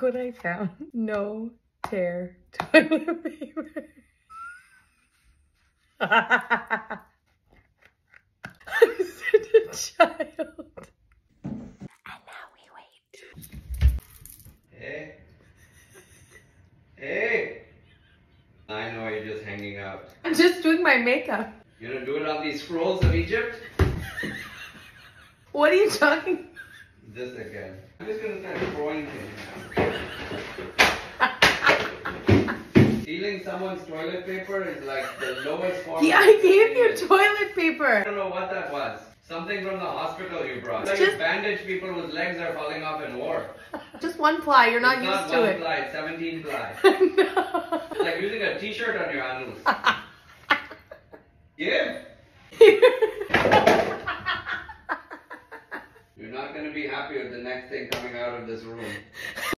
Look what I found. No tear toilet paper. I'm such a child. And now we wait. Hey. Hey. I know you're just hanging out. I'm just doing my makeup. You're gonna do it on these scrolls of Egypt? What are you talking This again. I'm just gonna start throwing things. Stealing someone's toilet paper is like the lowest form. Yeah, I gave you toilet paper. I don't know what that was. Something from the hospital you brought. Like Just- bandage people whose legs are falling off in war. Just one ply, you're not it's used not to one it. ply, 17 ply. no. It's like using a t-shirt on your anus. Give. You're not gonna be happy with the next thing coming out of this room.